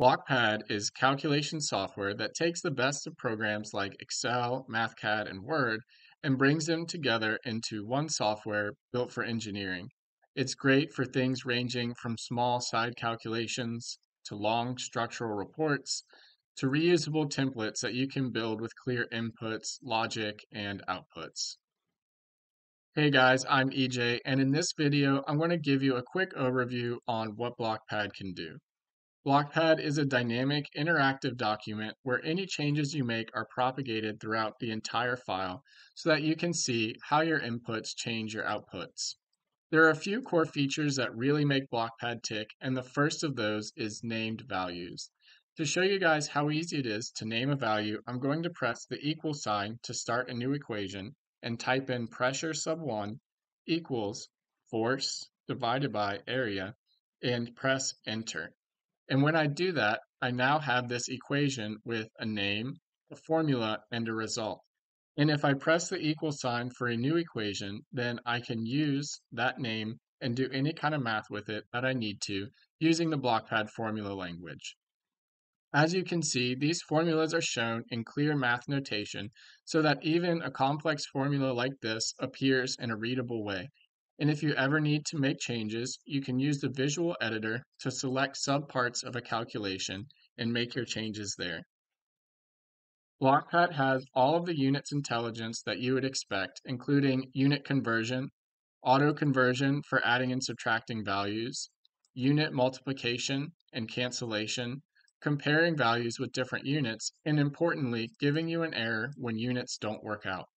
Blockpad is calculation software that takes the best of programs like Excel, Mathcad, and Word and brings them together into one software built for engineering. It's great for things ranging from small side calculations to long structural reports to reusable templates that you can build with clear inputs, logic, and outputs. Hey guys, I'm EJ, and in this video, I'm going to give you a quick overview on what Blockpad can do. Blockpad is a dynamic, interactive document where any changes you make are propagated throughout the entire file so that you can see how your inputs change your outputs. There are a few core features that really make Blockpad tick, and the first of those is named values. To show you guys how easy it is to name a value, I'm going to press the equal sign to start a new equation and type in pressure sub 1 equals force divided by area and press enter. And when I do that, I now have this equation with a name, a formula, and a result. And if I press the equal sign for a new equation, then I can use that name and do any kind of math with it that I need to using the Blockpad formula language. As you can see, these formulas are shown in clear math notation so that even a complex formula like this appears in a readable way and if you ever need to make changes, you can use the visual editor to select subparts of a calculation and make your changes there. Blockpad has all of the units intelligence that you would expect, including unit conversion, auto conversion for adding and subtracting values, unit multiplication and cancellation, comparing values with different units, and importantly, giving you an error when units don't work out.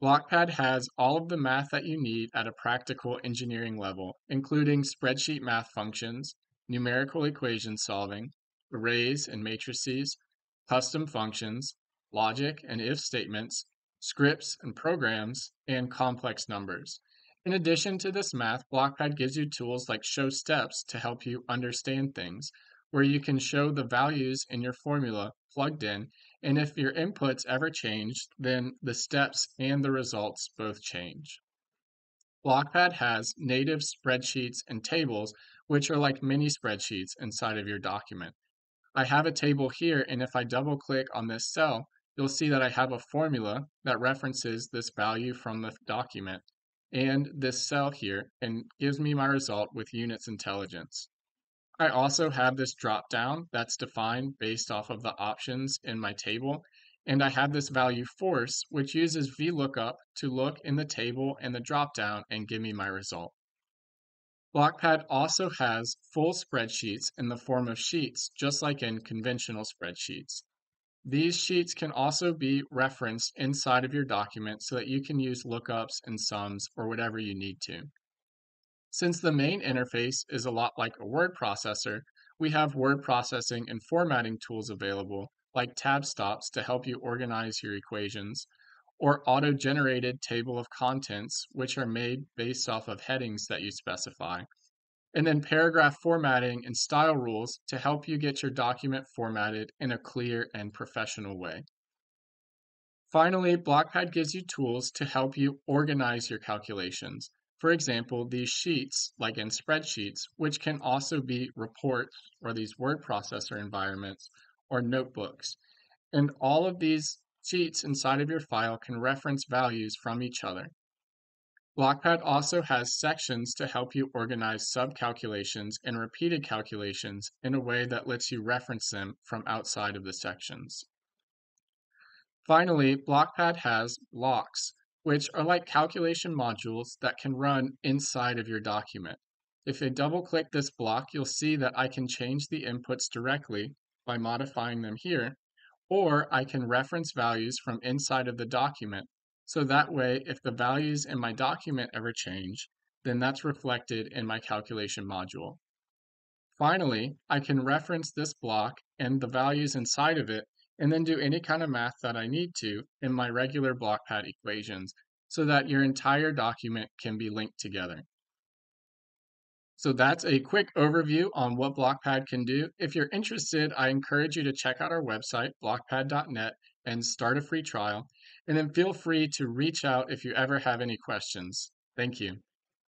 Blockpad has all of the math that you need at a practical engineering level, including spreadsheet math functions, numerical equation solving, arrays and matrices, custom functions, logic and if statements, scripts and programs, and complex numbers. In addition to this math, Blockpad gives you tools like show steps to help you understand things, where you can show the values in your formula plugged in and if your inputs ever change, then the steps and the results both change. Blockpad has native spreadsheets and tables, which are like mini spreadsheets inside of your document. I have a table here, and if I double click on this cell, you'll see that I have a formula that references this value from the document and this cell here and gives me my result with units intelligence. I also have this drop down that's defined based off of the options in my table. And I have this value force, which uses VLOOKUP to look in the table and the drop down and give me my result. Blockpad also has full spreadsheets in the form of sheets, just like in conventional spreadsheets. These sheets can also be referenced inside of your document so that you can use lookups and sums or whatever you need to. Since the main interface is a lot like a word processor, we have word processing and formatting tools available, like tab stops to help you organize your equations, or auto-generated table of contents, which are made based off of headings that you specify, and then paragraph formatting and style rules to help you get your document formatted in a clear and professional way. Finally, Blockpad gives you tools to help you organize your calculations. For example, these sheets, like in spreadsheets, which can also be reports or these word processor environments or notebooks. And all of these sheets inside of your file can reference values from each other. Blockpad also has sections to help you organize subcalculations and repeated calculations in a way that lets you reference them from outside of the sections. Finally, Blockpad has blocks, which are like calculation modules that can run inside of your document. If I double click this block, you'll see that I can change the inputs directly by modifying them here, or I can reference values from inside of the document. So that way, if the values in my document ever change, then that's reflected in my calculation module. Finally, I can reference this block and the values inside of it and then do any kind of math that I need to in my regular blockpad equations so that your entire document can be linked together. So that's a quick overview on what Blockpad can do. If you're interested, I encourage you to check out our website, blockpad.net, and start a free trial. And then feel free to reach out if you ever have any questions. Thank you.